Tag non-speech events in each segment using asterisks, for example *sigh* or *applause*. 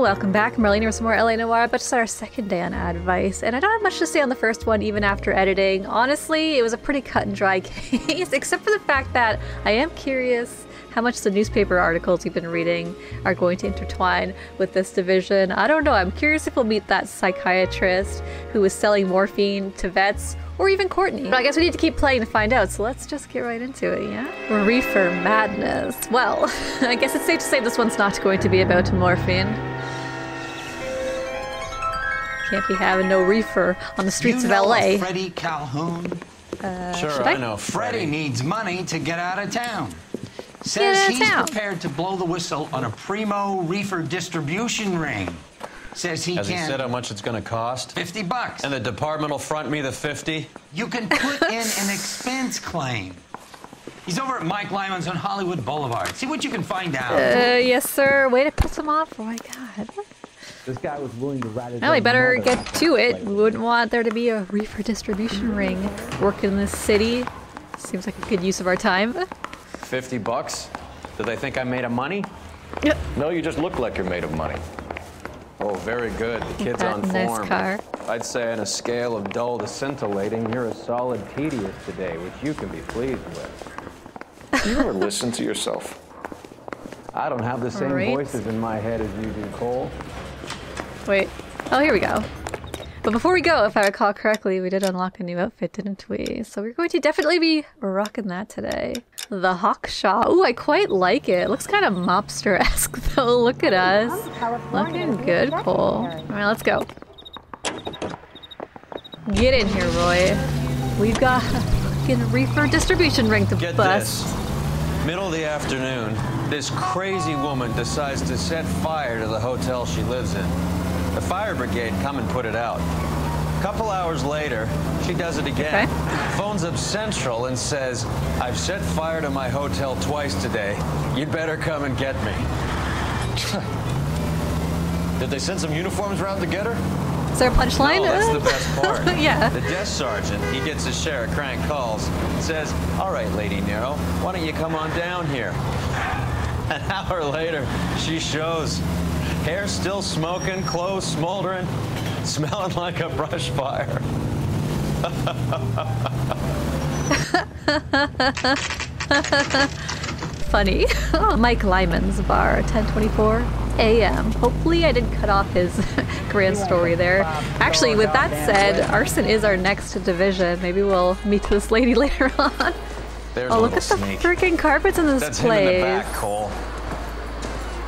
Welcome back, Marlene with some more LA Noire, but just our second day on Ad Vice, and I don't have much to say on the first one even after editing. Honestly, it was a pretty cut and dry *laughs* case, except for the fact that I am curious how much the newspaper articles you've been reading are going to intertwine with this division. I don't know, I'm curious if we'll meet that psychiatrist who was selling morphine to vets or even Courtney. But I guess we need to keep playing to find out, so let's just get right into it, yeah? Reefer Madness. Well, *laughs* I guess it's safe to say this one's not going to be about morphine. Can't be having no reefer on the streets you of know LA. Freddie Calhoun. Uh, sure, I, I? know Freddie Freddie. needs money to get out of town. Get Says out he's town. prepared to blow the whistle on a primo reefer distribution ring. Says he Has he can. said how much it's going to cost? 50 bucks. And the department will front me the 50? You can put in an *laughs* expense claim. He's over at Mike Lyman's on Hollywood Boulevard. See what you can find out. Uh, yes, sir. Way to piss him off. Oh my god. This guy was willing to ride his Well, we better get to it. We wouldn't want there to be a reefer distribution ring working in this city. Seems like a good use of our time. 50 bucks? Do they think I'm made of money? No, you just look like you're made of money. Oh, very good. The kid's That on nice form. car. I'd say on a scale of dull to scintillating, you're a solid tedious today, which you can be pleased with. Do you ever listen to yourself? I don't have the same Right. voices in my head as you do, Cole. Wait. Oh, here we go. But before we go, if I recall correctly, we did unlock a new outfit, didn't we? So we're going to definitely be rocking that today. The Hawkshaw. Ooh, I quite like it. Looks kind of mobster-esque, *laughs* though. Look at us. Looking good, Cole. All right, let's go. Get in here, Roy. We've got a fucking reefer distribution ring to Get bust. this. Middle of the afternoon, this crazy woman decides to set fire to the hotel she lives in. The fire brigade come and put it out. A couple hours later, she does it again. Okay. Phones up Central and says, I've set fire to my hotel twice today. You'd better come and get me. *laughs* Did they send some uniforms around to get her? Is there a punchline? No, that's the best part. *laughs* yeah. The desk sergeant, he gets his share of crank calls, says, All right, Lady Nero, why don't you come on down here? *laughs* An hour later, she shows. Hair still smoking, clothes smoldering, *laughs* smelling like a brush fire. *laughs* funny. Oh, Mike Lyman's bar, 1024 a.m. Hopefully I didn't cut off his *laughs* grand story there. Actually, with that said, arson is our next division. Maybe we'll meet this lady later on. There's Oh, look at the snake. freaking carpets in this That's him in the place. back, Cole.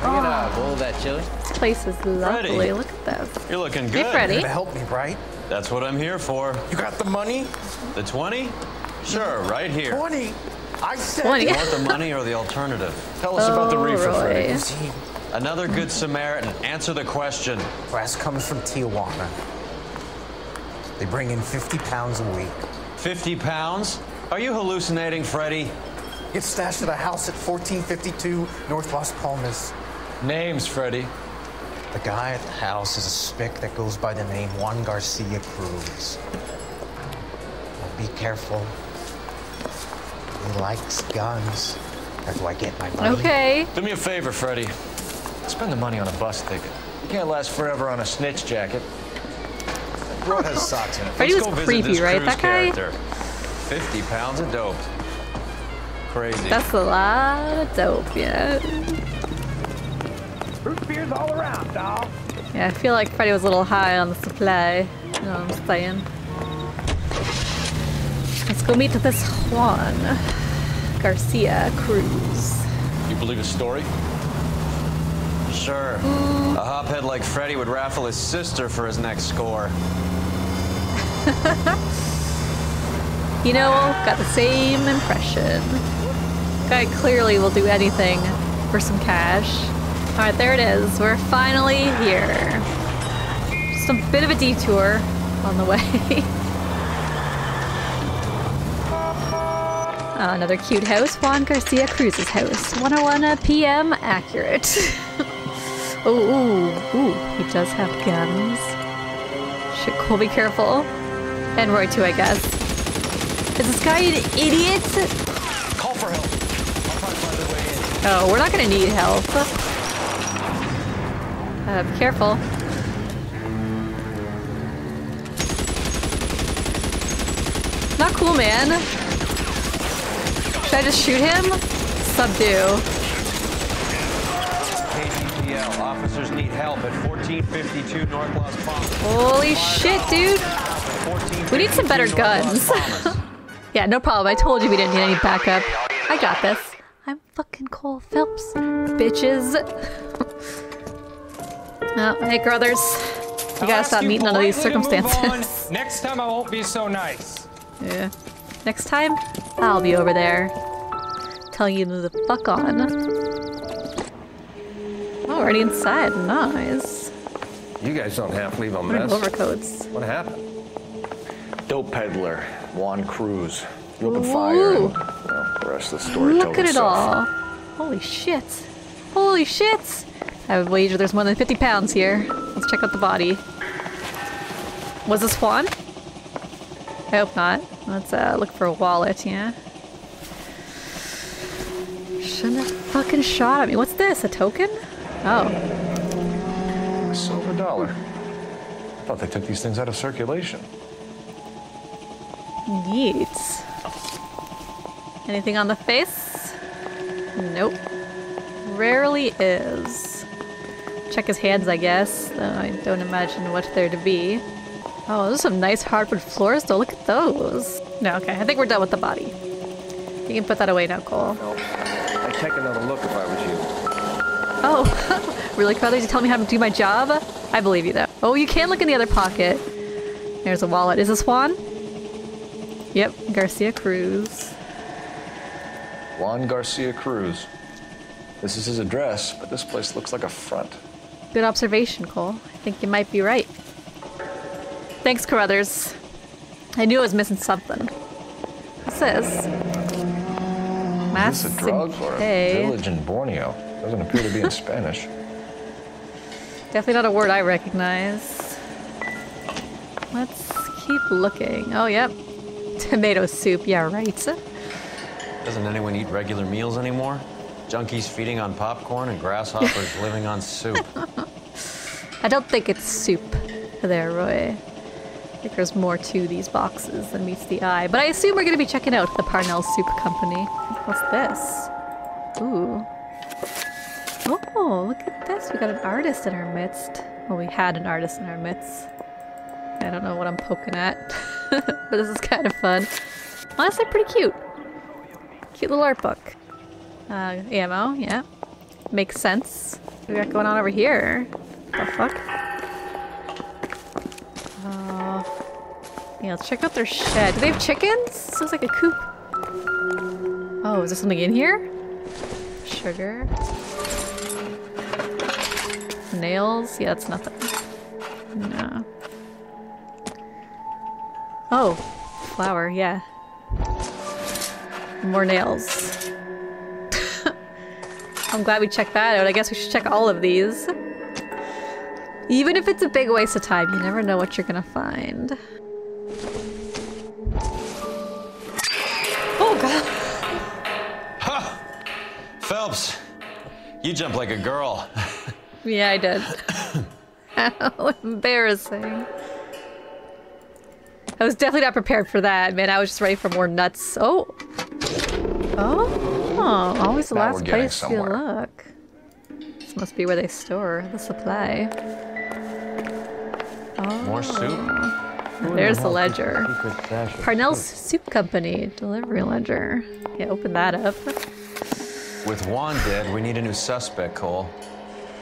Can I get a bowl of that chili? This place is lovely. Freddie. Look at this. You're looking good. Hey, good. Freddie. To help me, right? That's what I'm here for. You got the money? The 20? Sure, right here. 20. I said 20. You want the money or the alternative? Tell us about the Oh, reefer, Freddie. Roy. See, Another good Samaritan. Answer the question. brass comes from Tijuana. They bring in 50 pounds a week. 50 pounds? Are you hallucinating, Freddie? It's stashed at a house at 1452 North Las Palmas. Names, Freddie. The guy at the house is a spick that goes by the name Juan Garcia Cruz. Well, be careful. He likes guns. How do I get my money? Okay. Do me a favor, Freddie. Spend the money on a bus ticket. You can't last forever on a snitch jacket. That broad has socks in it. Freddie Let's was go visit creepy, this right? Cruz That guy? character. 50 pounds of dope. Crazy. That's a lot of dope, yeah. Root beers all around, dog. Yeah, I feel like Freddie was a little high on the supply. You know what I'm saying? Let's go meet this Juan Garcia Cruz. You believe his story? Sure. Mm. A hophead like Freddie would raffle his sister for his next score. *laughs* You know, got the same impression. Guy clearly will do anything for some cash. Alright, there it is. We're finally here. Just a bit of a detour on the way. Ah, *laughs* another cute house. Juan Garcia Cruz's house. 101 p.m. accurate. *laughs* oh, ooh, ooh, he does have guns. Should Cole be careful? And Roy too, I guess. Is this guy an idiot? Call for help. I'll find way in. Oh, we're not gonna need help. Uh, be careful. Not cool, man. Should I just shoot him? Subdue. KGPL, officers need help at 1452 North Las Palmas. Holy shit, dude. We need some better 1452 North Las guns. *laughs* Yeah, no problem. I told you we didn't need any backup. I got this. I'm fucking Cole Phelps, bitches. Oh, hey, brothers. You gotta stop meeting under these circumstances. *laughs* Next time I won't be so nice. yeah. Next time, I'll be over there. Telling you to move the fuck on. Oh, already inside. Nice. You guys don't half leave a What are mess. overcoats? What happened? Dope peddler, Juan Cruz. You opened Ooh. fire and well, the rest of the story Look tells at it all. Holy shit. Holy shit. I would wager there's more than 50 pounds here. Let's check out the body. Was this Juan? I hope not. Let's uh, look for a wallet, yeah? Shouldn't have fucking shot at me. What's this? A token? Oh. A silver dollar. I thought they took these things out of circulation. Neat. Anything on the face? Nope. Rarely is. Check his hands, I guess, though I don't imagine what they're to be. Oh, those are some nice hardwood floors, though. Look at those. No, okay, I think we're done with the body. You can put that away now, Cole. I'd take another look if I was you. Oh, *laughs* really, Carruthers? You tell me how to do my job? I believe you, though. Oh, you can look in the other pocket. There's a wallet. Is this Juan? Yep, Garcia Cruz. Juan Garcia Cruz. This is his address, but this place looks like a front. Good observation, Cole. I think you might be right. Thanks, Carruthers. I knew I was missing something. What's this? Is this a drug or a village in Borneo? Doesn't appear to be in Spanish. Definitely not a word I recognize. Let's keep looking. Oh, yep. Tomato soup. Yeah, right. Doesn't anyone eat regular meals anymore? Junkies feeding on popcorn and grasshoppers *laughs* living on soup. I don't think it's soup there, Roy. I think there's more to these boxes than meets the eye. But I assume we're going to be checking out the Parnell Soup Company. What's this? Ooh. Oh, look at this. We got an artist in our midst. Well, we had an artist in our midst. I don't know what I'm poking at, *laughs* but this is kind of fun. Honestly, pretty cute. Cute little art book. Uh, ammo, yeah. Makes sense. What we got going on over here? What The fuck? Uh, yeah, let's check out their shed. Do they have chickens? This looks like a coop. Oh, is there something in here? Sugar. Nails? Yeah, that's nothing. No. Oh, flour, yeah. More nails. I'm glad we checked that out. I guess we should check all of these. Even if it's a big waste of time, you never know what you're gonna find. Oh god. Phelps, you jump like a girl. *laughs* Yeah, I did. How embarrassing. I was definitely not prepared for that, man. I was just ready for more nuts. Oh. Oh. Always the Now last getting place you look. This must be where they store the supply. Oh. More soup? There's the ledger. Parnell's Soup Company delivery ledger. Yeah, open that up. With Juan dead, we need a new suspect, Cole.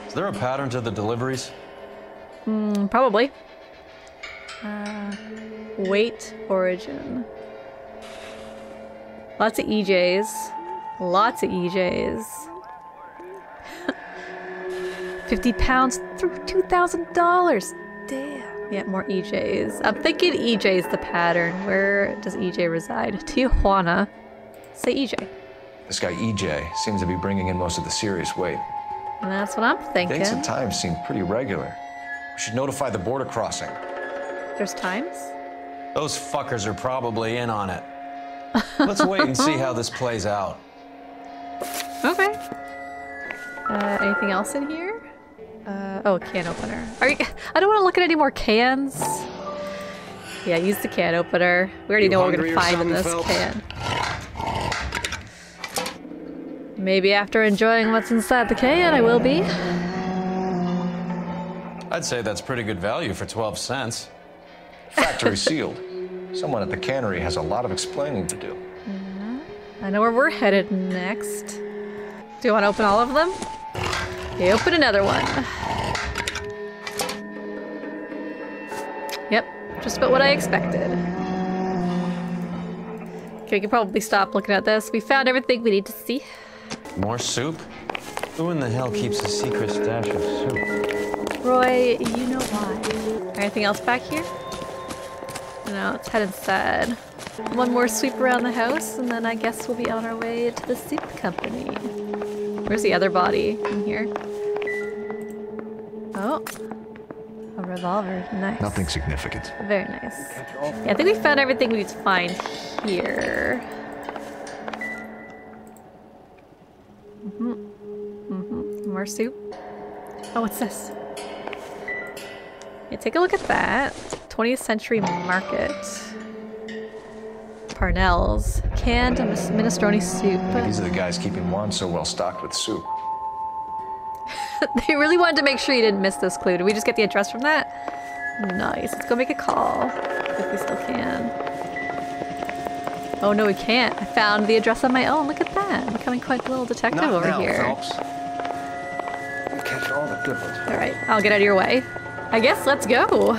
Is there a pattern to the deliveries? Probably. Uh, weight origin. Lots of EJs. Lots of EJs. 50 pounds through $2,000. Damn. Yeah, more EJs. I'm thinking EJ's the pattern. Where does EJ reside? *laughs* Tijuana. Say EJ. This guy EJ seems to be bringing in most of the serious weight. And that's what I'm thinking. Dates and times seem pretty regular. We should notify the border crossing. There's times? Those fuckers are probably in on it. Let's wait and see how this plays out. Okay. Uh, anything else in here? Uh, oh, can opener. Are you? *laughs* I don't want to look at any more cans. Yeah, use the can opener. We already You know what we're gonna find in this something, can. Maybe after enjoying what's inside the can, I will be. I'd say that's pretty good value for 12 cents. Factory *laughs* sealed. Someone at the cannery has a lot of explaining to do. I know where we're headed next. Do you want to open all of them? You open another one. Yep, just about what I expected. Okay, we can probably stop looking at this. We found everything we need to see. More soup? Who in the hell keeps a secret stash of soup? Roy, you know why. Anything else back here? No, let's head inside. One more sweep around the house, and then I guess we'll be on our way to the soup company. Where's the other body? In here. Oh. A revolver. Nice. Nothing significant. Very nice. Yeah, I think we found everything we need to find here. Mm-hmm. Mm-hmm. More soup. Oh, what's this? Yeah, take a look at that. 20th Century Market. Parnell's. Canned minestrone soup. These are the guys keeping Juan so well stocked with soup. *laughs* they really wanted to make sure you didn't miss this clue. Did we just get the address from that? Nice. Let's go make a call. If we still can. Oh no, we can't. I found the address on my own. Look at that. I'm becoming quite a little detective Not over now, here. Phelps. You catch all the good ones. Alright, I'll get out of your way. I guess let's go.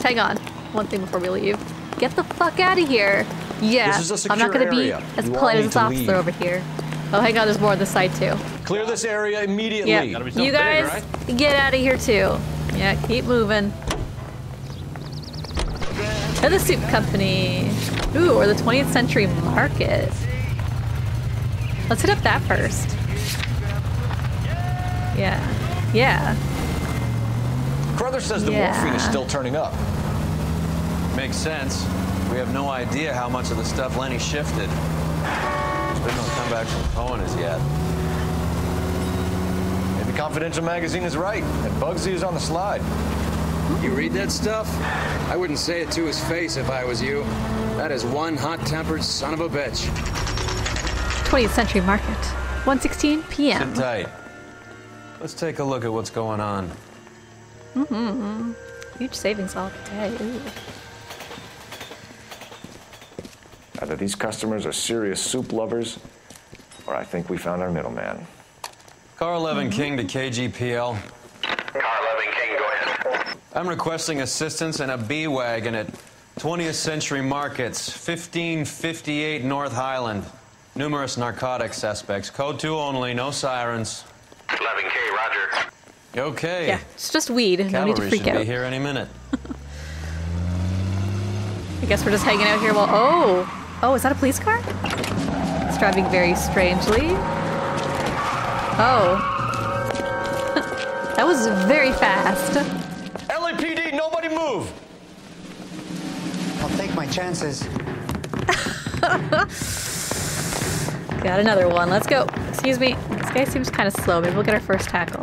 Hang on. One thing before we leave. Get the fuck out of here. Yeah, This is a I'm not gonna be area. as You polite as this officer leave. over here. Oh, hang on, there's more on this side too. Clear this area immediately. Yeah, be you guys big, right? get out of here too. Yeah, keep moving. To the soup company. Ooh, or the 20th century market. Let's hit up that first. Yeah. Yeah. Carruthers says the Yeah. morphine is still turning up. Makes sense. We have no idea how much of the stuff Lenny shifted. There's been no comeback from Cohen as yet. Maybe Confidential Magazine is right, and Bugsy is on the slide. You read that stuff? I wouldn't say it to his face if I was you. That is one hot-tempered son of a bitch. 20th century market. 1:16 p.m. Sit tight. Let's take a look at what's going on. Mm-hmm. Huge savings all day. Ooh. Either these customers are serious soup lovers, or I think we found our middleman. Car 11 mm-hmm. King to KGPL. Car 11 King, go ahead. I'm requesting assistance in a B wagon at 20th Century Markets, 1558 North Highland. Numerous narcotic suspects. Code 2 only, no sirens. 11K, Roger. Okay. Yeah, it's just weed. No need to Cavalry freak should out. be here any minute. *laughs* I guess we're just hanging out here while. Oh! Oh, is that a police car? It's driving very strangely. Oh. *laughs* that was very fast. LAPD, nobody move! I'll take my chances. *laughs* Got another one. Let's go. Excuse me. This guy seems kind of slow. Maybe we'll get our first tackle.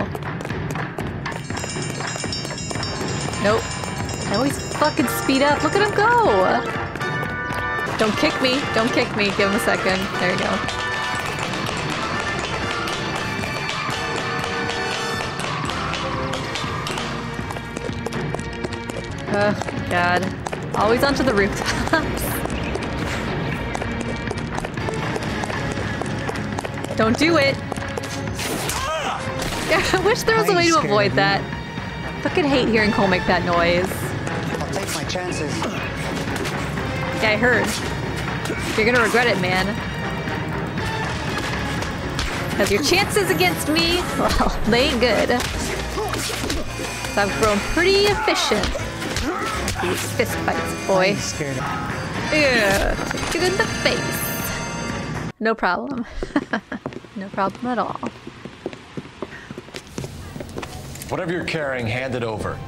Nope. I always fucking speed up. Look at him go. Don't kick me. Don't kick me. Give him a second. There you go. Oh, God. Always onto the rooftops. *laughs* Don't do it. Yeah, *laughs* I wish there was a way to avoid that. Fucking hate hearing Cole make that noise. I'll take my chances. Yeah, I heard. You're gonna regret it, man. Because your chances against me, well, *laughs* they ain't good. So I've grown pretty efficient. These fist fights, boy. I'm scared Yeah, kick it in the face. No problem. *laughs* no problem at all. Whatever you're carrying, hand it over.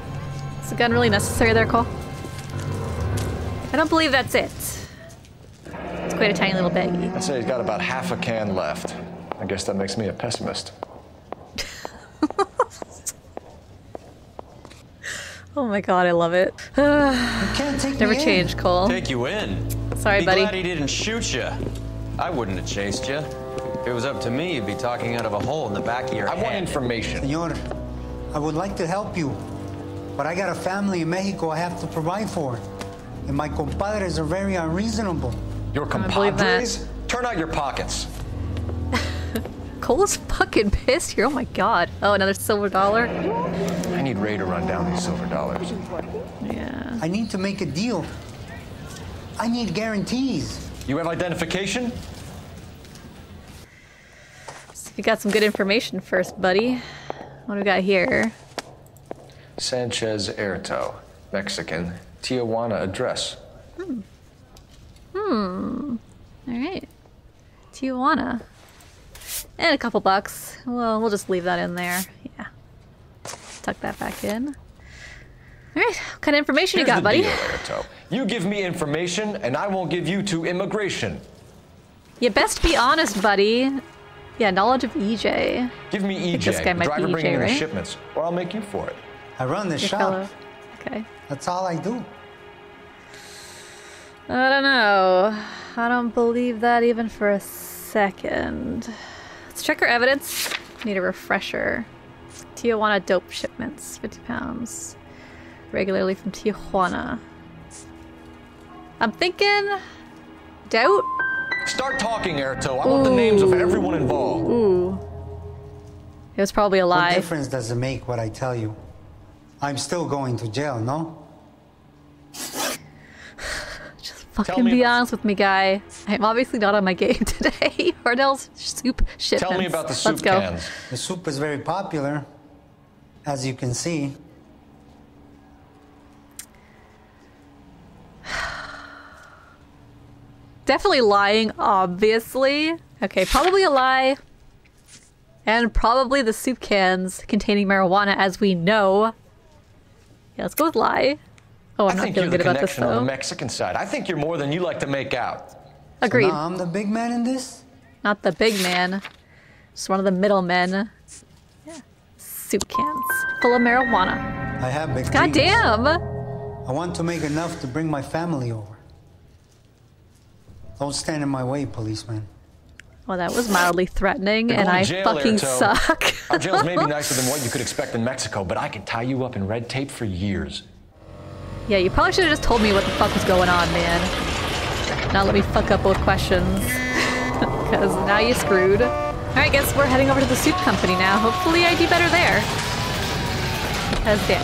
Is the gun really necessary there, Cole? I don't believe that's it. It's quite a tiny little baggie. I'd say he's got about half a can left. I guess that makes me a pessimist. *laughs* Oh my god, I love it. *sighs* can't take Never me in. change, Cole. Take you in. Sorry, be buddy. glad he didn't shoot you. I wouldn't have chased you. If it was up to me, you'd be talking out of a hole in the back of your I head. want information. Senor, I would like to help you, but I got a family in Mexico I have to provide for. And my compadres are very unreasonable. Your I believe that. compadres? Turn out your pockets. *laughs* Cole's fucking pissed here. Oh my god. Oh, another silver dollar. I need Ray to run down these silver dollars. Yeah. I need to make a deal. I need guarantees. You have identification? So you got some good information first, buddy. What do we got here? Sanchez Erto, Mexican, Tijuana address. Hmm. Hmm. All right. Tijuana. And a couple bucks. Well, we'll just leave that in there. Yeah. Tuck that back in. All right. What kind of information Here's you got, buddy? deal, You give me information, and I won't give you to immigration. You best be honest, buddy. Yeah, knowledge of EJ. Give me think EJ, this guy might driver be bringing EJ, in the right? shipments, or I'll make you for it. I run this Your shop. fellow. Okay. That's all I do. I don't know. I don't believe that even for a second. Let's check our evidence. Need a refresher. Tijuana dope shipments, 50 pounds. Regularly from Tijuana. I'm thinking. Doubt? Start talking, Erto. I want the names of everyone involved. Ooh. It was probably a lie. What difference does it make what I tell you? I'm still going to jail, no? *sighs* Just fucking be about- honest with me, guy. I'm obviously not on my game *laughs* today. Parnell's soup shipments. Tell me about the Let's soup go. cans. The soup is very popular, as you can see. *sighs* Definitely lying, obviously. Okay, probably a lie. And probably the soup cans containing marijuana, as we know. Yeah, let's go with lie. Oh, I'm I not think you're feeling the good about this connection on the though. Mexican side. I think you're more than you like to make out. Agreed. So now I'm the big man in this? Not the big man, just one of the middlemen. Yeah. Soup cans full of marijuana. I have big God dreams. damn! I want to make enough to bring my family over. Don't stand in my way, policeman. Well, that was mildly threatening, You're and I jail, fucking Erto. suck. Our jail's maybe *laughs* nicer than what you could expect in Mexico, but I can tie you up in red tape for years. Yeah, you probably should have just told me what the fuck was going on, man. Now let me fuck up both questions. *laughs* Because now you screwed. Alright, guess we're heading over to the soup company now. Hopefully I do better there. Because, damn.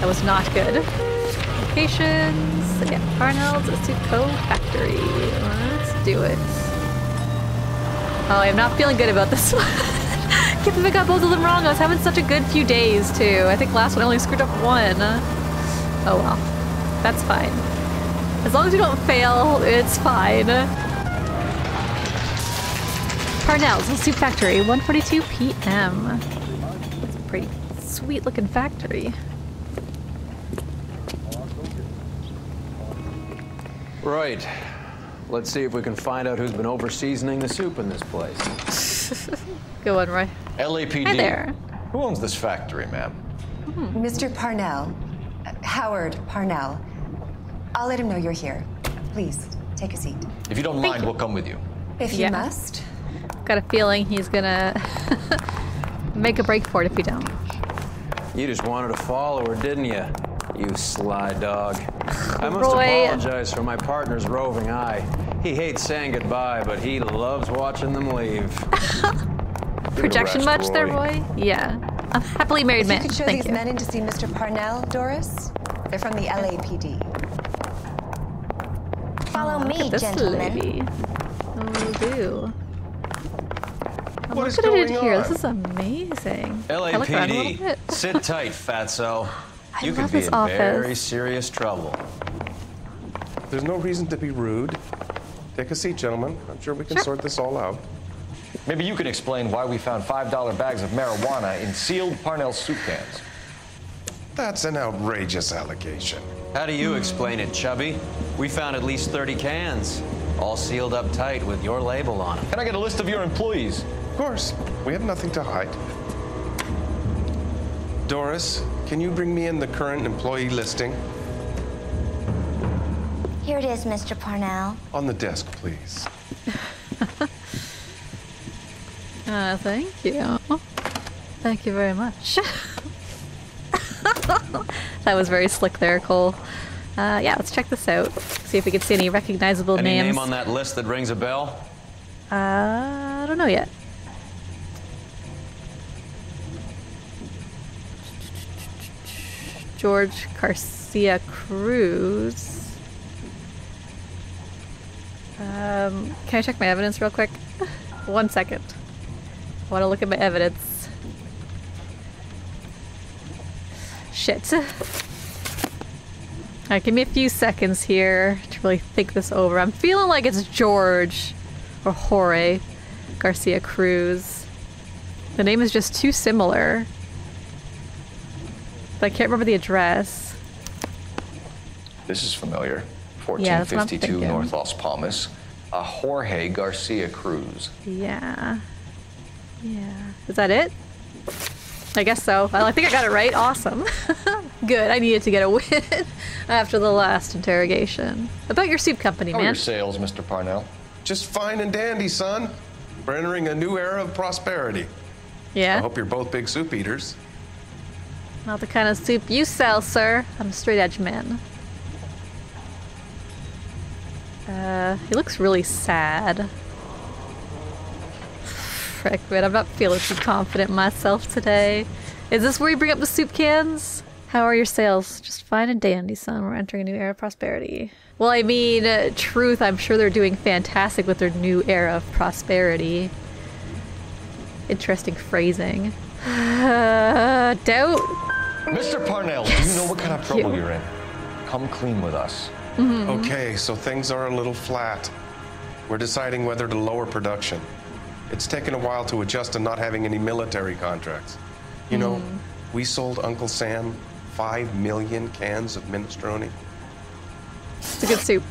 That was not good. Locations. Yeah, Parnell's Soup Co. Factory. Let's do it. Oh, I'm not feeling good about this *laughs* one. Can't believe I got both of them wrong. I was having such a good few days, too. I think last one I only screwed up one. Oh well. That's fine. As long as you don't fail, it's fine. Parnell's Soup Factory, 1:42 p.m. That's a pretty sweet looking factory. Right. Let's see if we can find out who's been over seasoning the soup in this place. *laughs* Good one, Roy. LAPD. Hi there. Who owns this factory, ma'am? Mr. Parnell, Howard Parnell. I'll let him know you're here. Please, take a seat. If you don't Thank mind, you. we'll come with you. If you must. Got a feeling he's gonna *laughs* make a break for it if you don't. You just wanted to follow her, didn't you? You sly dog. I must Roy. apologize for my partner's roving eye. He hates saying goodbye, but he loves watching them leave. *laughs* Projection rest, much there, Roy. Roy? Yeah. I'm happily married If man. you could show Thank these you. men in to see Mr. Parnell, Doris. They're from the LAPD. Follow Look me, at this gentlemen. lady. Oh, do. What Look is what I did here. This is amazing. Can I look around a little LAPD, sit tight, fatso. *laughs* I You could be in office. very serious trouble. There's no reason to be rude. Take a seat, gentlemen. I'm sure we can Sure. sort this all out. Maybe you can explain why we found $5 bags of marijuana in sealed Parnell soup cans. That's an outrageous allegation. How do you explain it, Chubby? We found at least 30 cans, all sealed up tight with your label on them. Can I get a list of your employees? Of course, we have nothing to hide. Doris, can you bring me in the current employee listing? Here it is, Mr. Parnell. On the desk, please. *laughs* Uh, thank you. Thank you very much. *laughs* that was very slick there, Cole. Uh, yeah, let's check this out. See if we can see any recognizable Any names. name on that list that rings a bell? Uh, I don't know yet. George Garcia Cruz. Um, can I check my evidence real quick? *laughs* One second. I want to look at my evidence. Shit. Alright, give me a few seconds here to really think this over. I'm feeling like it's George or Jorge Garcia Cruz. The name is just too similar. But I can't remember the address. This is familiar. Yeah, that's what I'm 1452 thinking. North Los Palmas. A Jorge Garcia Cruz. Yeah. Yeah. Is that it? I guess so. I think I got it right. Awesome. *laughs* Good. I needed to get a win *laughs* after the last interrogation. About your soup company, How man. your sales, Mr. Parnell? Just fine and dandy, son. We're entering a new era of prosperity. Yeah. I hope you're both big soup eaters. Not the kind of soup you sell, sir. I'm a straight edge man. Uh, he looks really sad. Frick, man, I'm not feeling too confident myself today. Is this where you bring up the soup cans? How are your sales? Just fine and dandy, son. We're entering a new era of prosperity. Well, I mean, uh, truth, I'm sure they're doing fantastic with their new era of prosperity. Interesting phrasing. Uh, *sighs* doubt? Mr. Parnell, do you know what kind of trouble you. you're in? Come clean with us. Okay, so things are a little flat. We're deciding whether to lower production. It's taken a while to adjust to not having any military contracts. You know, we sold Uncle Sam five million cans of minestrone. It's a good soup.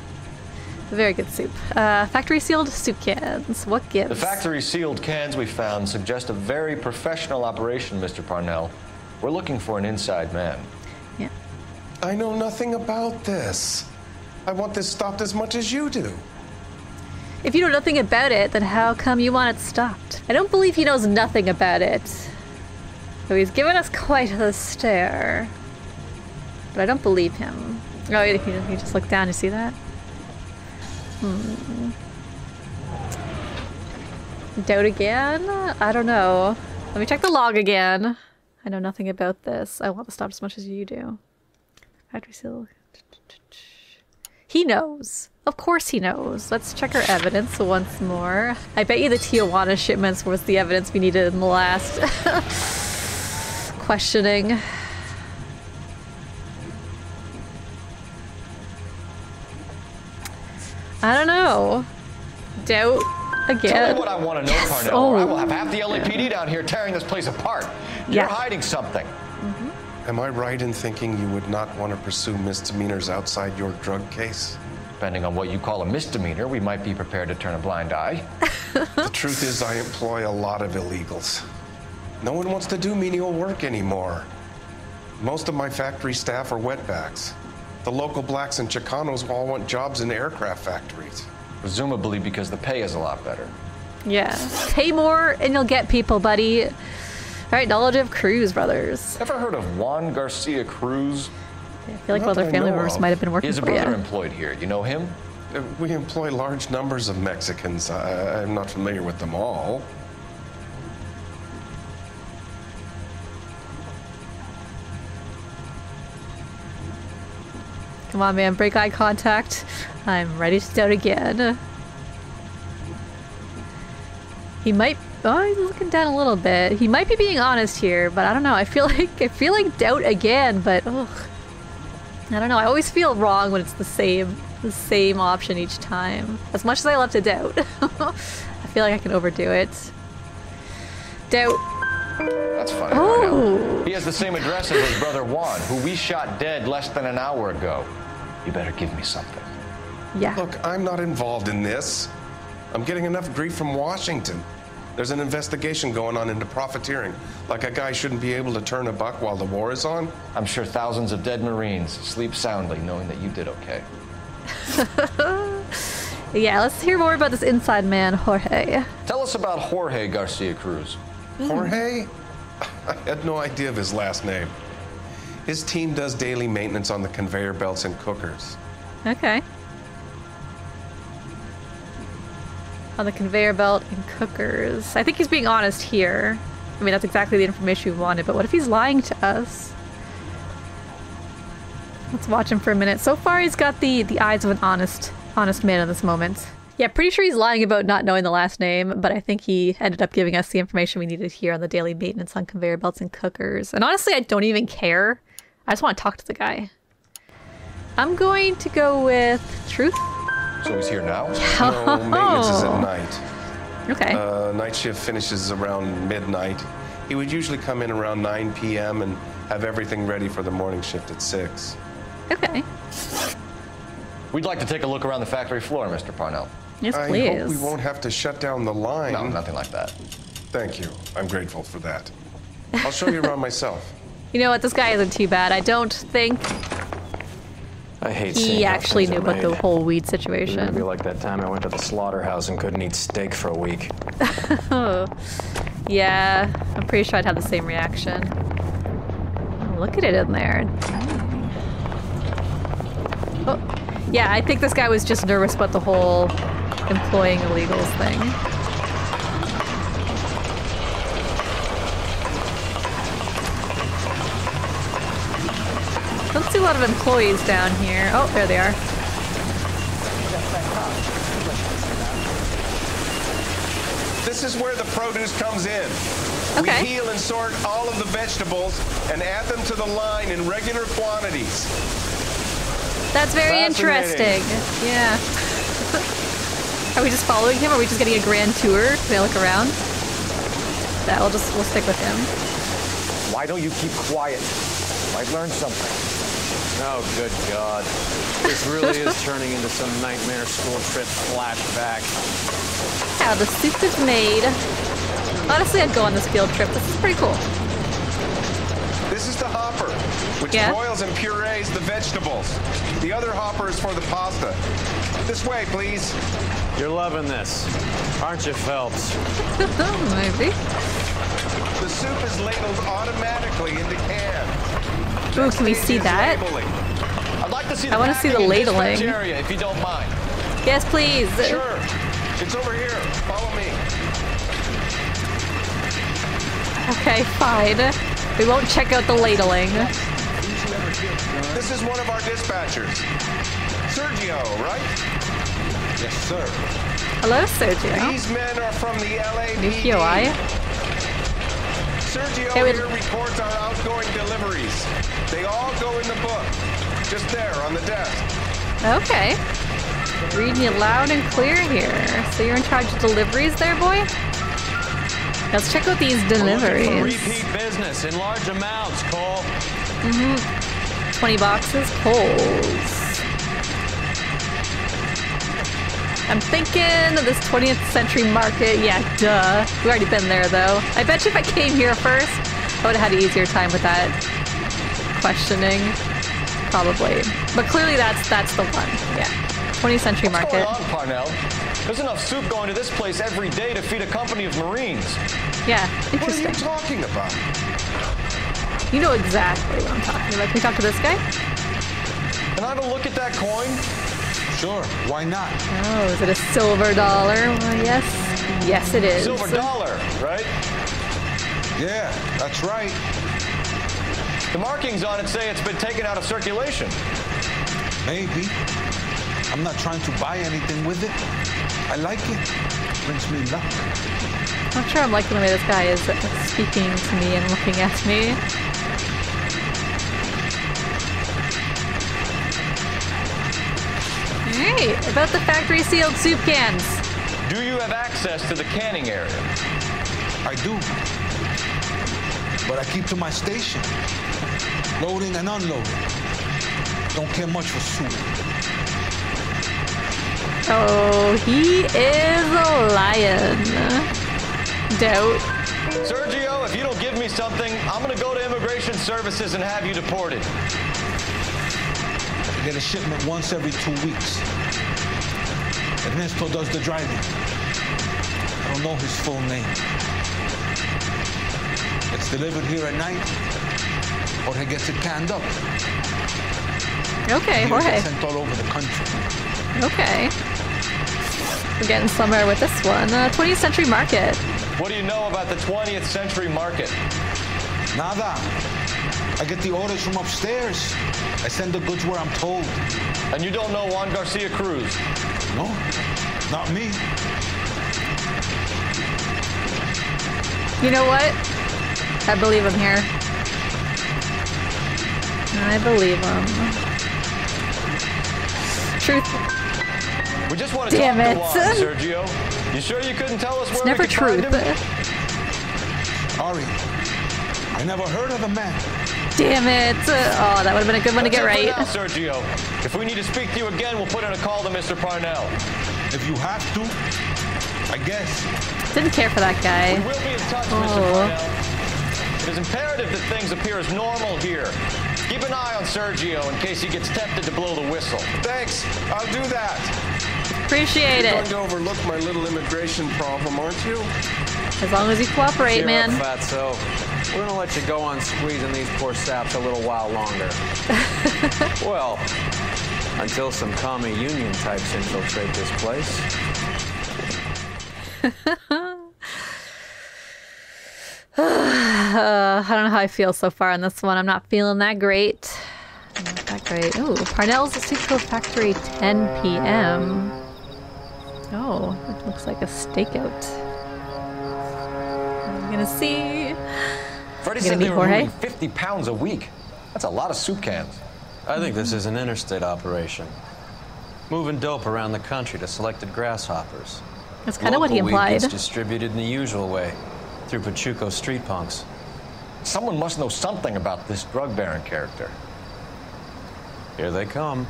A very good soup. Uh, factory sealed soup cans. What gives? The factory sealed cans we found suggest a very professional operation, Mr. Parnell. We're looking for an inside man. Yeah. I know nothing about this. I want this stopped as much as you do. If you know nothing about it, then how come you want it stopped? I don't believe he knows nothing about it. So he's given us quite the stare. But I don't believe him. Oh, he, he just looked down. You see that? Hmm. Doubt again? I don't know. Let me check the log again. I know nothing about this. I want to stop as much as you do. Factory seal. He knows. Of course he knows. Let's check our evidence once more. I bet you the Tijuana shipments was the evidence we needed in the last *laughs* questioning. I don't know. Doubt again. Tell me what I want to know, Yes. Parnell. or oh. I Oh. will have half the LAPD down here tearing this place apart. You're Yeah. hiding something. Mm-hmm. Am I right in thinking you would not want to pursue misdemeanors outside your drug case? Depending on what you call a misdemeanor, we might be prepared to turn a blind eye. the truth is, I employ a lot of illegals. No one wants to do menial work anymore. Most of my factory staff are wetbacks. The local blacks and Chicanos all want jobs in aircraft factories. Presumably because the pay is a lot better. Yeah. Pay more and you'll get people, buddy. All right, knowledge of Cruz brothers. Ever heard of Juan Garcia Cruz? I feel like Not one of their family members of. might have been He working has a for brother employed here. You know him? Uh, We employ large numbers of Mexicans. I, I'm not familiar with them all. Come on, man, break eye contact. I'm ready to doubt again. He might. Oh, he's looking down a little bit. He might be being honest here, but I don't know. I feel *laughs* like I feel like doubt again, but ugh. I don't know. I always feel wrong when it's the same the same option each time. As much as I love to doubt, *laughs* I feel like I can overdo it. Doubt. That's funny. Oh. He has the same address as his brother Juan, who we shot dead less than an hour ago. You better give me something. Yeah. Look, I'm not involved in this. I'm getting enough grief from Washington. There's an investigation going on into profiteering. Like a guy shouldn't be able to turn a buck while the war is on. I'm sure thousands of dead Marines sleep soundly knowing that you did okay. *laughs* Yeah, let's hear more about this inside man, Jorge. Tell us about Jorge Garcia Cruz. Jorge? *laughs* I had no idea of his last name. His team does daily maintenance on the conveyor belts and cookers. Okay. On the conveyor belt and cookers. I think he's being honest here. I mean, that's exactly the information we wanted, but what if he's lying to us? Let's watch him for a minute. So far, he's got the, the eyes of an honest, honest man in this moment. Yeah, pretty sure he's lying about not knowing the last name, but I think he ended up giving us the information we needed here on the daily maintenance on conveyor belts and cookers. And honestly, I don't even care. I just want to talk to the guy. I'm going to go with truth. So he's here now? *laughs* No, maintenance is at night. Okay. Uh, night shift finishes around midnight. He would usually come in around 9 p.m. and have everything ready for the morning shift at 6. Okay. We'd like to take a look around the factory floor, Mr. Parnell. Yes, I please. hope we won't have to shut down the line. No, nothing like that. Thank you. I'm grateful for that. I'll show you *laughs* around myself. You know what? This guy isn't too bad. I don't think I hate he actually knew about the whole weed situation. It'd be like that time I went to the slaughterhouse and couldn't eat steak for a week. *laughs* Yeah, I'm pretty sure I'd have the same reaction. Look at it in there. Oh, yeah, I think this guy was just nervous about the whole employing illegals thing. A lot of employees down here. Oh, there they are. This is where the produce comes in. Okay. We peel and sort all of the vegetables and add them to the line in regular quantities. That's very interesting. Yeah. *laughs* Are we just following him? Are we just getting a grand tour? Can I look around? That we'll just we'll stick with him. Why don't you keep quiet? Might learn something. Oh, good God. This really is turning into some nightmare school trip flashback. How the soup is made. Honestly, I'd go on this field trip. This is pretty cool. This is the hopper, which Yeah. broils and purees the vegetables. The other hopper is for the pasta. This way, please. You're loving this, aren't you, Phelps? *laughs* Maybe. The soup is ladled automatically into cans. Ooh, can we see that? I'd like to see I wanna see the packing and dispatch ladling. area, if you don't mind. Yes, please. Sure. It's over here. Follow me. Okay, fine. We won't check out the ladling. This is one of our dispatchers. Sergio, right? Yes, sir. Hello, Sergio. These men are from the New LAPD. Sergio here reports our outgoing deliveries. They all go in the book. Just there on the desk. Okay. Reading you loud and clear here. So you're in charge of deliveries there, boy? Let's check out these deliveries. repeat business in large amounts, Cole. Mm-hmm. 20 boxes, poles. I'm thinking of this 20th century market. Yeah, duh. We've already been there, though. I bet you if I came here first, I would have had an easier time with that questioning. Probably. But clearly that's that's the one. Yeah. 20th century What's market. going on, Parnell? There's enough soup going to this place every day to feed a company of Marines. Yeah, What are you talking about? You know exactly what I'm talking about. Can we talk to this guy? Can I have a look at that coin? Sure, why not? Oh, is it a silver dollar? Well, yes. Yes, it is. Silver dollar, right? Yeah, that's right. The markings on it say it's been taken out of circulation. Maybe. I'm not trying to buy anything with it. I like it. Brings me luck. I'm Not sure I'm liking the way this guy is speaking to me and looking at me. Hey, about the factory sealed soup cans. Do you have access to the canning area? I do. But I keep to my station. Loading and unloading. Don't care much for soup. Oh, he is a lion. doubt. Sergio, if you don't give me something, I'm gonna go to immigration services and have you deported. I get a shipment once every two weeks. Ernesto does the driving. I don't know his full name. It's delivered here at night, or he gets it canned up. Okay, He Jorge. gets sent all over the country. Okay. We're getting somewhere with this one. Uh, 20th Century Market. What do you know about the 20th century market? Nada. I get the orders from upstairs. I send the goods where I'm told. And you don't know Juan Garcia Cruz? No, not me. You know what? I believe him here. I believe him. Truth. We just want to Damn it. Juan, *laughs* Sergio. You sure you couldn't tell us where It's we never could find truth. him? Ari, I never heard of the man. Damn it. Oh, that would have been a good one to get right. now, Sergio. If we need to speak to you again, we'll put in a call to Mr. Parnell. If you have to, I guess. Didn't care for that guy. We will be in touch, Mr. Oh. Parnell. It is imperative that things appear as normal here. Keep an eye on Sergio in case he gets tempted to blow the whistle. Thanks. I'll do that. Appreciate You're it. going to overlook my little immigration problem, aren't you? As long as you cooperate, Cheer man. Up, Fatso. We're gonna let you go on squeezing these poor saps a little while longer. *laughs* well, until some commie union types infiltrate this place. Uh, *sighs* I don't know how I feel so far on this one. I'm not feeling that great. Not that great. Oh, Parnell's Secret Factory, 10 p.m. Oh, it looks like a stakeout. I'm gonna see. Freddie gonna said meet they were Jorge? 50 pounds a week. That's a lot of soup cans. I think this is an interstate operation. Moving dope around the country to selected grasshoppers. That's kind of what he Local weed gets implied. distributed in the usual way, through Pachuco street punks. Someone must know something about this drug baron character. Here they come.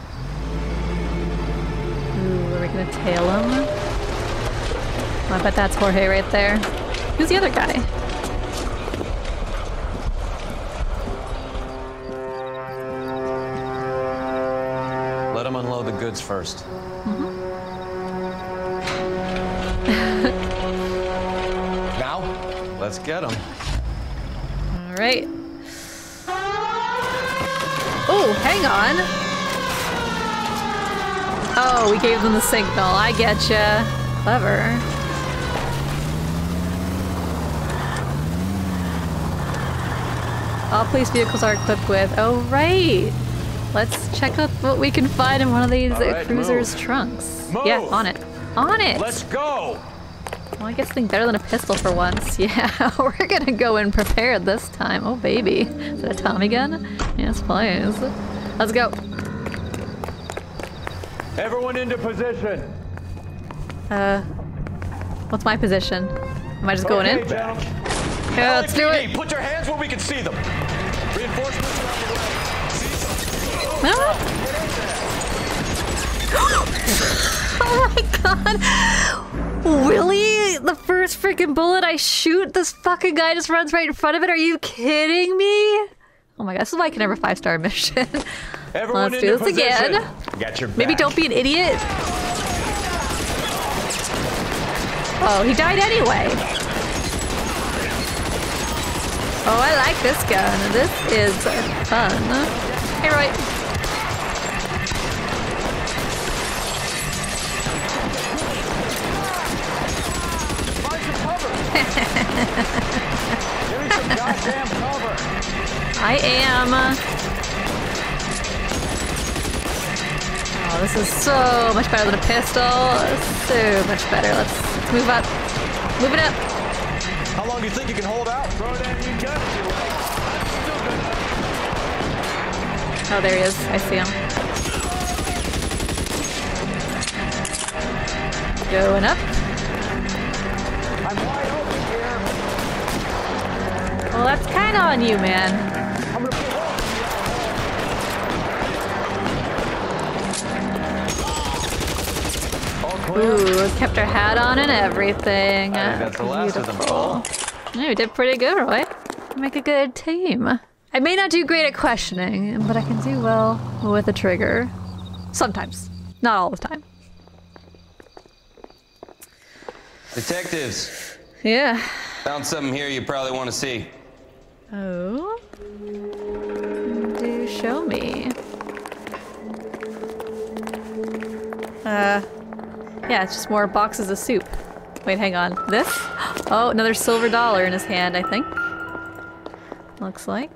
Ooh, are we gonna tail him? I bet that's Jorge right there. Who's the other guy? Them unload the goods first. Mm-hmm. Now? Let's get them. All right. Oh, hang on. Oh, we gave them the signal. I getcha. Clever. All police vehicles are equipped with. Oh, right. Let's check out what we can find in one of these uh, right, cruisers' move. trunks. Move. Yeah, on it. On it. Let's go! Well, I guess something better than a pistol for once. *laughs* Yeah, *laughs* we're gonna go in prepared this time. Oh, baby. Is it a Tommy gun? Yes, please. Let's go. Everyone into position. Uh, what's my position? Am I just going in? Gentlemen. Yeah, let's do it. Put your hands where we can see them. Reinforcements are on the way. *laughs* Oh my god! Really? The first freaking bullet I shoot, this fucking guy just runs right in front of it? Are you kidding me? Oh my god, this is why I can never five star mission. *laughs* Everyone Let's do this again. Got your Maybe don't be an idiot. Oh, he died anyway. Oh, I like this gun. This is fun. Hey, Roy. *laughs* I am. Oh, this is so much better than a pistol. So much better. Let's, let's move up. Move it up. How long do you think you can hold out? Throw that new gun if you like. Oh, there he is. I see him. Going up. Well, that's kind of on you, man. I'm gonna put All Ooh, kept her hat on and everything. That's the last of them, Cole. Yeah, you did pretty good, Roy. Make a good team. I may not do great at questioning, but I can do well with a trigger. Sometimes. Not all the time. Detectives, Yeah. found something here you probably want to see. Oh? Do show me. Uh, yeah, it's just more boxes of soup. Wait, hang on. This? Oh, another silver dollar in his hand, I think. Looks like.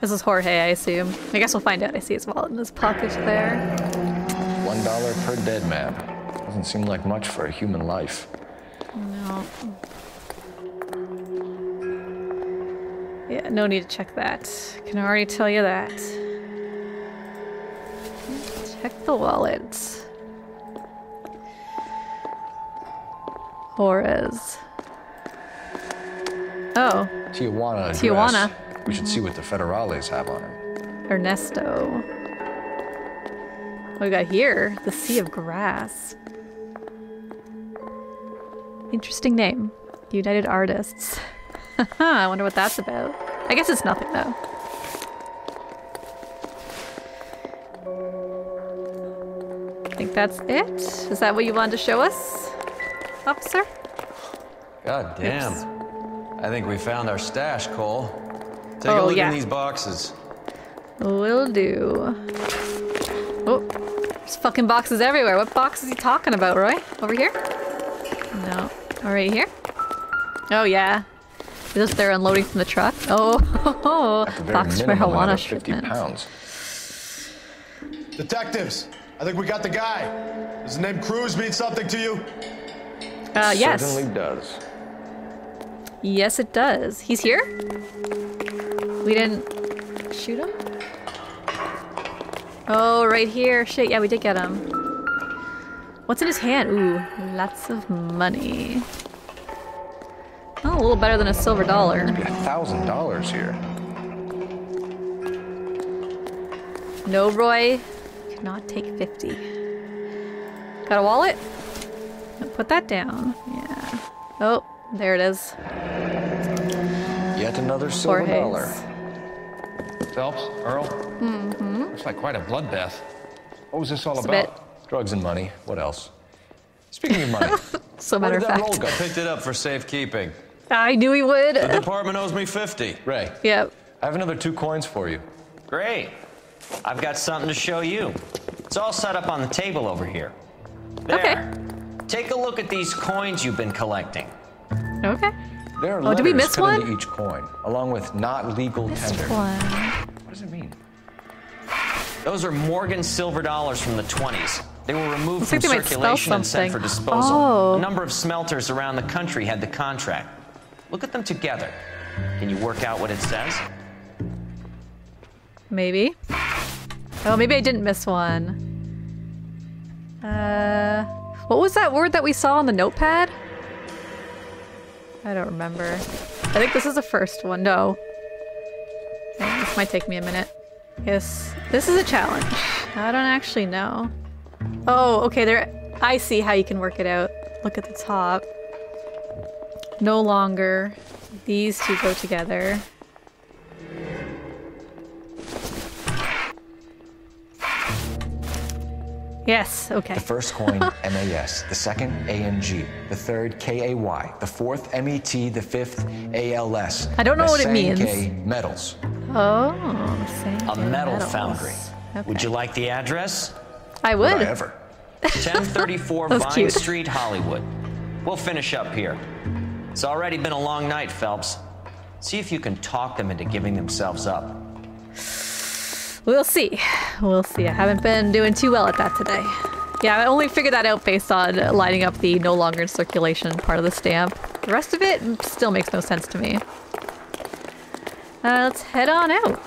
This is Jorge, I assume. I guess we'll find out. I see his wallet in his pocket there. One dollar per dead man. Doesn't seem like much for a human life. No. Yeah, no need to check that. Can already tell you that. Check the wallet. Juarez. Oh, Tijuana address. Tijuana. We should see what the federales have on it. Ernesto. What we got here? The Sea of Grass. Interesting name. United Artists. *laughs* I wonder what that's about. I guess it's nothing though. I think that's it. Is that what you wanted to show us, officer? God damn. I think we found our stash, Cole. Take Oh, a look yeah. in these boxes. Will do. Oh, there's fucking boxes everywhere. What box is he talking about, Roy? Over here? No. Oh, right here? Oh, yeah. Those they're unloading from the truck. Oh, *laughs* Very box minimum, marijuana 50 shipment. pounds. Detectives, I think we got the guy. Does the name Cruz mean something to you? Uh, yes. Certainly does. Yes, it does. He's here? We didn't shoot him? Oh, right here. Shit, yeah, we did get him. What's in his hand? Ooh, lots of money. A little better than a silver dollar. A thousand dollars here. No, Roy. Cannot take 50. Got a wallet? Put that down. Yeah. Oh, there it is. Yet another silver Jorge's. dollar. Phelps, Earl, Mm-hmm. looks like quite a bloodbath. What was this all Just about? Drugs and money. What else? Speaking of money, *laughs* So Where matter did of that roll fact. go? Picked it up for safekeeping. I knew he would. The department owes me 50. Ray, Yep. I have another two coins for you. Great. I've got something to show you. It's all set up on the table over here. There. Take a look at these coins you've been collecting. Okay. There are Oh, did we letters miss cut one? into each coin, along with not legal tender. One. What does it mean? Those are Morgan silver dollars from the 20s. They were removed Looks from like they might spell circulation and sent for disposal. Oh. A number of smelters around the country had the contract. Look at them together. Can you work out what it says? Maybe. Oh, maybe I didn't miss one. Uh, what was that word that we saw on the notepad? I don't remember. I think this is the first one. No. This might take me a minute. Yes, this is a challenge. I don't actually know. Oh, okay, there. I see how you can work it out. Look at the top. No longer. These two go together. Yes, okay. The first coin, *laughs* MAS. The second, ANG. The third, KAY. The fourth, MET. The fifth, ALS. I don't know what it means. K metals. Oh, same A metal metals. foundry. Would you like the address? I would. Would I ever? 1034 *laughs* Vine cute. Street, Hollywood. We'll finish up here. It's already been a long night, Phelps. See if you can talk them into giving themselves up. We'll see. We'll see. I haven't been doing too well at that today. Yeah, I only figured that out based on lining up the no longer in circulation part of the stamp. The rest of it still makes no sense to me. Uh, let's head on out.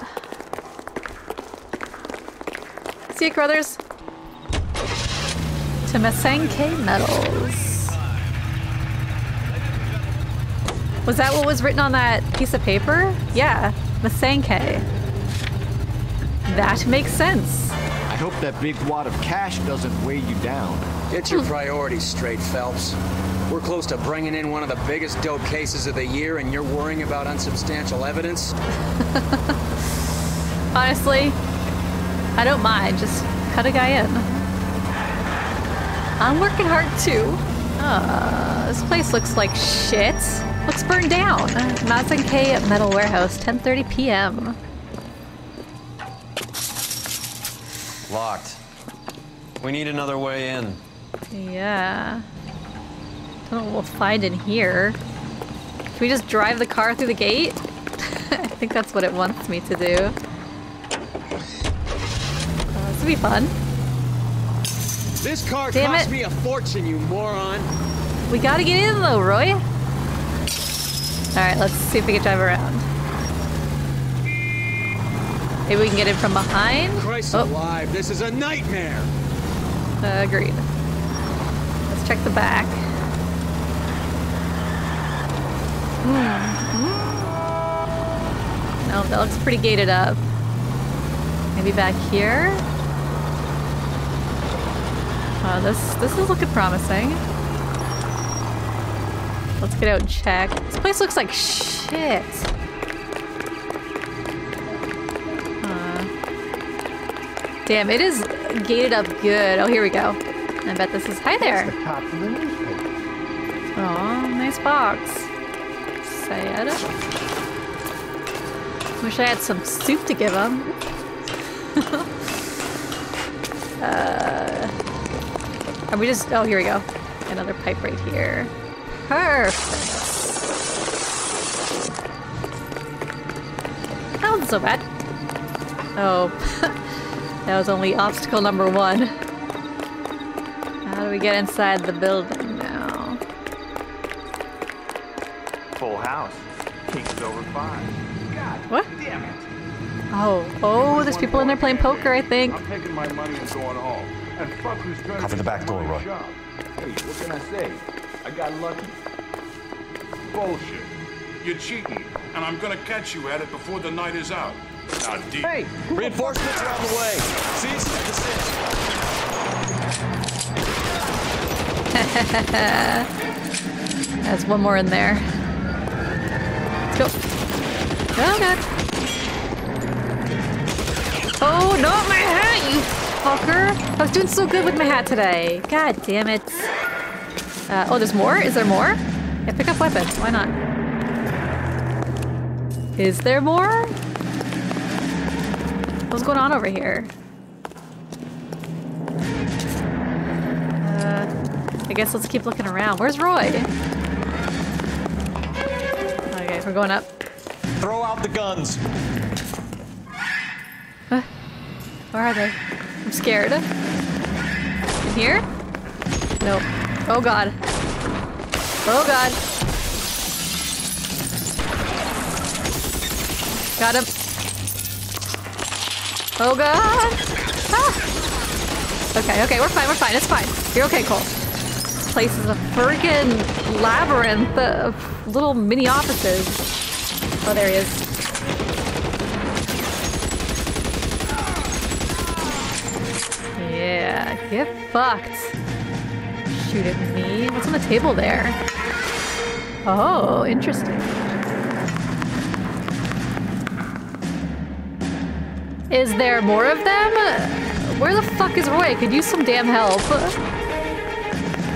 See you, brothers. To Masenke Metals. Was that what was written on that piece of paper? Yeah, Masenke. That makes sense. I hope that big wad of cash doesn't weigh you down. Get your priorities straight, Phelps. We're close to bringing in one of the biggest dope cases of the year, and you're worrying about unsubstantial evidence? *laughs* Honestly, I don't mind. Just cut a guy in. I'm working hard too. Uh, this place looks like shit. Looks burned down. Masenke Metal Warehouse, 10:30 p.m. Locked. We need another way in. Yeah. Don't know what we'll find in here. Can we just drive the car through the gate? *laughs* I think that's what it wants me to do. Uh, this will be fun. This car Damn cost it. me a fortune, you moron. We gotta get in though, Roy. Alright, let's see if we can drive around. Maybe we can get in from behind? Christ Oh, alive, this is a nightmare. Uh, agreed. Let's check the back. Hmm. No, that looks pretty gated up. Maybe back here? Oh, this this is looking promising. Let's get out and check. This place looks like shit. Uh, damn, it is gated up good. Oh, here we go. I bet this is. Hi there. Oh, nice box. Sad. Wish I had some soup to give him. *laughs* uh, are we just? Oh, here we go. Another pipe right here. Perfect. That wasn't so bad. Oh, *laughs* that was only obstacle number one. How do we get inside the building now? Full house. King's over five. God What? damn it. Oh, oh, there's people in there playing poker, I think. I'm taking my money and going home. And fuck who's trying Cover the back door, Roy. Hey, what can I say? I got lucky. Bullshit. You're cheating, and I'm gonna catch you at it before the night is out. Now, deep. Hey, reinforcements are on the way. Cease and desist. *laughs* There's one more in there. Let's go. Oh god. Oh, not my hat, you fucker! I was doing so good with my hat today. God damn it. Uh, oh, there's more? Is there more? Yeah, pick up weapon. Why not? Is there more? What's going on over here? Uh, I guess let's keep looking around. Where's Roy? Okay, we're going up. Throw out the guns. Where are they? I'm scared. In here? Nope. Oh god. Oh god. Got him. Oh god. Ah. Okay, okay, we're fine, we're fine, it's fine. You're okay, Cole. This place is a freaking labyrinth of little mini offices. Oh, there he is. Yeah, get fucked. Shoot at me. What's on the table there? Oh, interesting. Is there more of them? Where the fuck is Roy? Could use some damn help.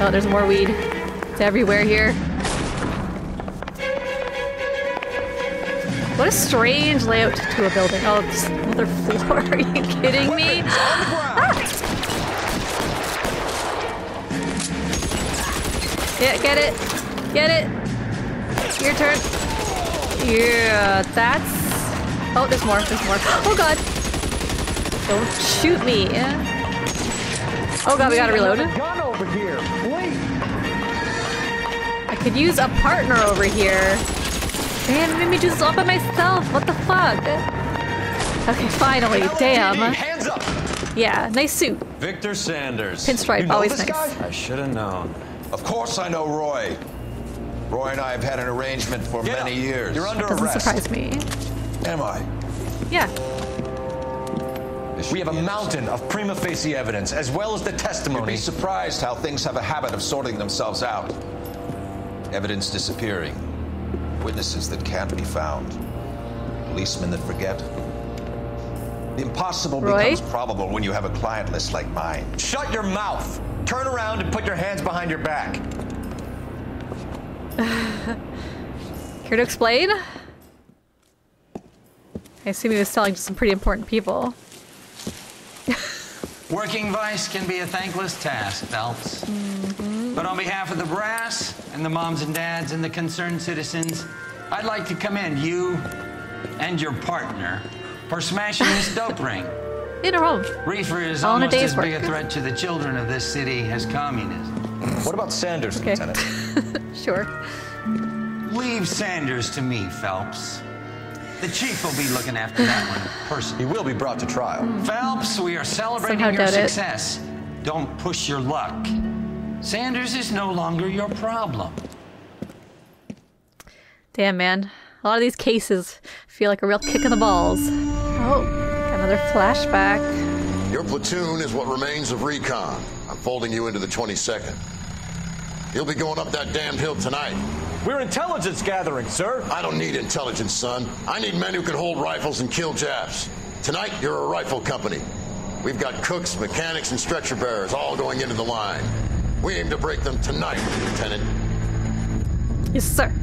Oh, there's more weed. It's everywhere here. What a strange layout to a building. Oh, another *laughs* floor. Are you kidding me? Yeah, get it. Get it. Your turn. Yeah, that's... Oh, there's more. There's more. Oh, God. Don't shoot me. Oh, God, we gotta reload. Gun over here, please. I could use a partner over here. Man, it made me do this all by myself. What the fuck? Okay, finally. Damn. Hands up. Yeah, nice suit. Victor Sanders. Pinstripe, You know always this nice. guy? I should have known. Of course I know Roy. Roy and I have had an arrangement for Get many up. years. You're under Doesn't arrest. surprise me. Am I? Yeah. We have a mountain of prima facie evidence, as well as the testimony. You'd be surprised how things have a habit of sorting themselves out. Evidence disappearing. Witnesses that can't be found. Policemen that forget. The impossible Roy? becomes probable when you have a client list like mine. Shut your mouth. Turn around and put your hands behind your back. *laughs* Care to explain? I assume he was selling to some pretty important people. *laughs* Working vice can be a thankless task, Phelps. Mm-hmm. But on behalf of the brass and the moms and dads and the concerned citizens, I'd like to commend you and your partner for smashing this dope ring. In a row. Reefer is All in a almost day's as big work. a threat to the children of this city as communism. What about Sanders, Okay. Lieutenant? *laughs* Sure. Leave Sanders to me, Phelps. The chief will be looking after that one personally. He will be brought to trial. Phelps, we are celebrating Somehow your doubt it. success. Don't push your luck. Sanders is no longer your problem. Damn, man. A lot of these cases feel like a real kick in the balls. Oh, another flashback. Your platoon is what remains of recon. I'm folding you into the 22nd. You'll be going up that damned hill tonight. We're intelligence gathering, sir. I don't need intelligence, son. I need men who can hold rifles and kill Japs. Tonight, you're a rifle company. We've got cooks, mechanics, and stretcher bearers all going into the line. We aim to break them tonight, Lieutenant. Yes, sir.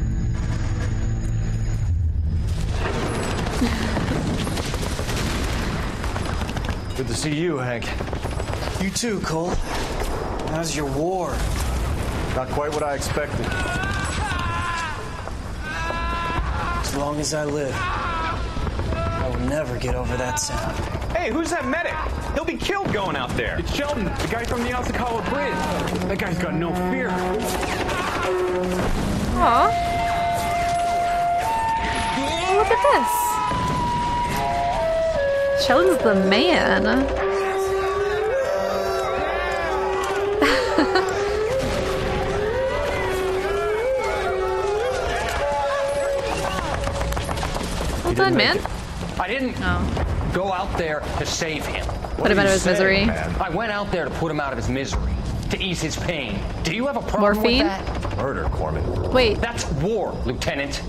Good to see you, Hank. You too, Cole. How's your war? Not quite what I expected. As long as I live, I will never get over that sound. Hey, who's that medic? He'll be killed going out there. It's Sheldon, the guy from the Asakawa Bridge. That guy's got no fear. Aw. Look at this. Sheldon's the man. *laughs* well done, man. I didn't Oh. go out there to save him. Put him out of his misery. I went out there to put him out of his misery, to ease his pain. Do you have a problem Morphine? with that? Murder, Corman. Wait. That's war, Lieutenant.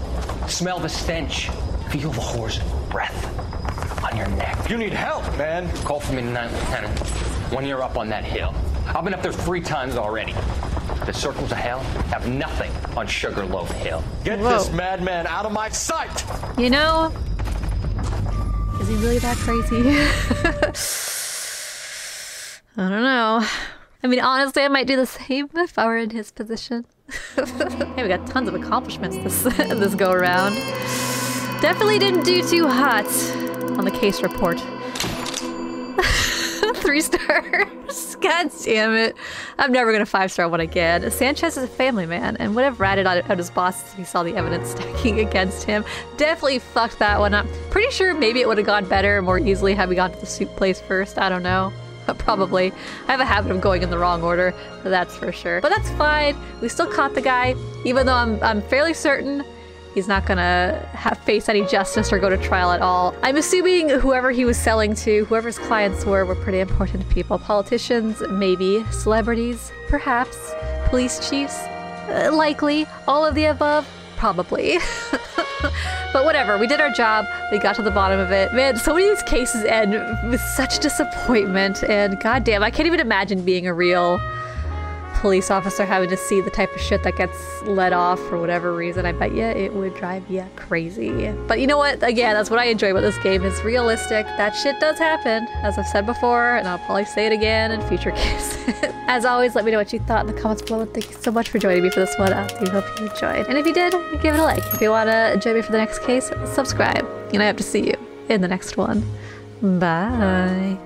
Smell the stench. Feel the whore's breath You need help, man. Call for me tonight, Lieutenant. When you're up on that hill. I've been up there three times already. The circles of hell have nothing on Sugarloaf Hill. Get Whoa. this madman out of my sight! You know, is he really that crazy? *laughs* I don't know. I mean, honestly, I might do the same if I were in his position. *laughs* hey, we got tons of accomplishments this *laughs* this go around. Definitely didn't do too hot on the case report. *laughs* Three stars. *laughs* God damn it. I'm never gonna five star one again. Sanchez is a family man and would have ratted out at his boss if he saw the evidence *laughs* stacking against him. Definitely fucked that one up. Pretty sure maybe it would have gone better more easily had we gone to the soup place first. I don't know. But probably. I have a habit of going in the wrong order, that's for sure. But that's fine. We still caught the guy, even though I'm, I'm fairly certain he's not gonna have, face any justice or go to trial at all. I'm assuming whoever he was selling to, whoever his clients were, were pretty important people. Politicians, maybe. Celebrities, perhaps. Police chiefs, uh, likely. All of the above, probably. *laughs* but whatever, we did our job. We got to the bottom of it. Man, so many of these cases end with such disappointment. And goddamn, I can't even imagine being a real police officer having to see the type of shit that gets let off for whatever reason. I bet you it would drive you crazy. But you know what? Again, that's what I enjoy about this game. It's realistic. That shit does happen, as I've said before, and I'll probably say it again in future *laughs* cases. as always, let me know what you thought in the comments below. And thank you so much for joining me for this one. I do hope you enjoyed. And if you did, give it a like. If you want to join me for the next case, subscribe. And I hope to see you in the next one. Bye.